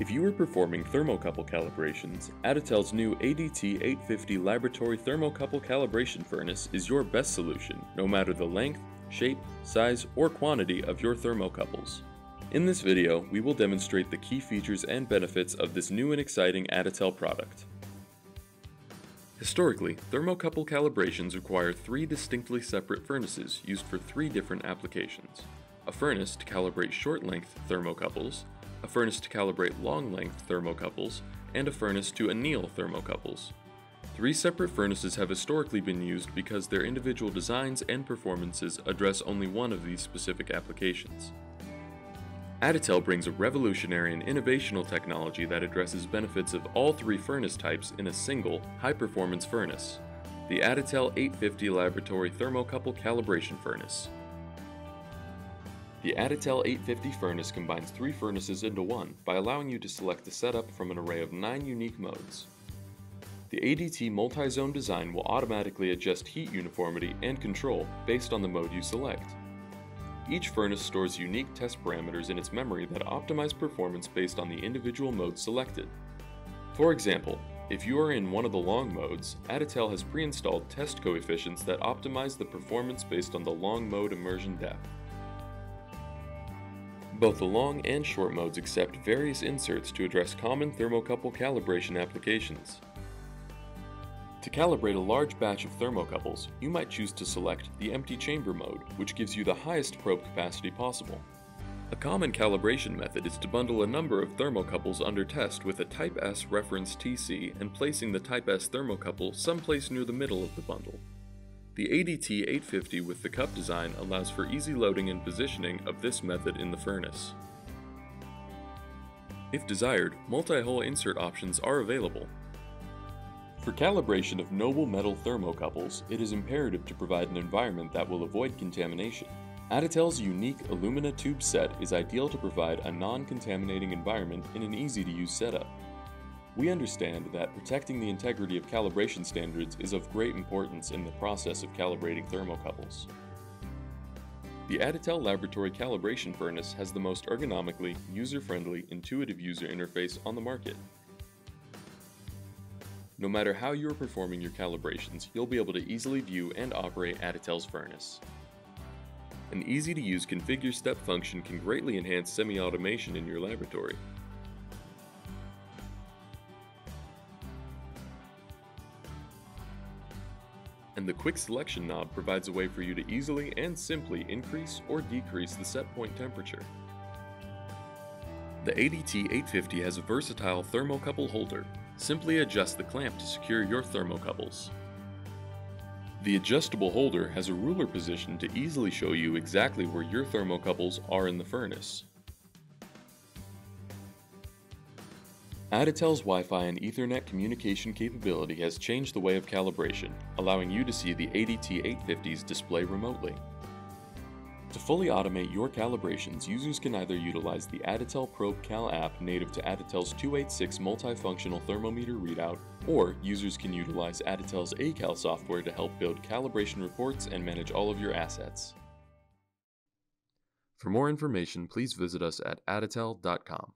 If you are performing thermocouple calibrations, Additel's new ADT 850 Laboratory Thermocouple Calibration Furnace is your best solution, no matter the length, shape, size, or quantity of your thermocouples. In this video, we will demonstrate the key features and benefits of this new and exciting Additel product. Historically, thermocouple calibrations require three distinctly separate furnaces used for three different applications. A furnace to calibrate short-length thermocouples, a furnace to calibrate long-length thermocouples, and a furnace to anneal thermocouples. Three separate furnaces have historically been used because their individual designs and performances address only one of these specific applications. Additel brings a revolutionary and innovational technology that addresses benefits of all three furnace types in a single, high-performance furnace, the Additel 850 Laboratory Thermocouple Calibration Furnace. The Additel 850 furnace combines three furnaces into one by allowing you to select a setup from an array of nine unique modes. The ADT multi-zone design will automatically adjust heat uniformity and control based on the mode you select. Each furnace stores unique test parameters in its memory that optimize performance based on the individual mode selected. For example, if you are in one of the long modes, Additel has pre-installed test coefficients that optimize the performance based on the long mode immersion depth. Both the long and short modes accept various inserts to address common thermocouple calibration applications. To calibrate a large batch of thermocouples, you might choose to select the empty chamber mode, which gives you the highest probe capacity possible. A common calibration method is to bundle a number of thermocouples under test with a Type S reference TC and placing the Type S thermocouple someplace near the middle of the bundle. The ADT 850 with the cup design allows for easy loading and positioning of this method in the furnace. If desired, multi-hole insert options are available, for calibration of noble metal thermocouples, it is imperative to provide an environment that will avoid contamination. Additel's unique alumina tube set is ideal to provide a non-contaminating environment in an easy-to-use setup. We understand that protecting the integrity of calibration standards is of great importance in the process of calibrating thermocouples. The Additel Laboratory Calibration Furnace has the most ergonomically, user-friendly, intuitive user interface on the market. No matter how you are performing your calibrations, you'll be able to easily view and operate Additel's furnace. An easy-to-use configure step function can greatly enhance semi-automation in your laboratory. And the quick selection knob provides a way for you to easily and simply increase or decrease the set point temperature. The ADT 850 has a versatile thermocouple holder Simply adjust the clamp to secure your thermocouples. The adjustable holder has a ruler position to easily show you exactly where your thermocouples are in the furnace. Additel's Wi-Fi and Ethernet communication capability has changed the way of calibration, allowing you to see the ADT 850's display remotely. To fully automate your calibrations, users can either utilize the Additel Probe Cal app native to Additel's 286 multifunctional thermometer readout, or users can utilize Additel's ACAL software to help build calibration reports and manage all of your assets. For more information, please visit us at additel.com.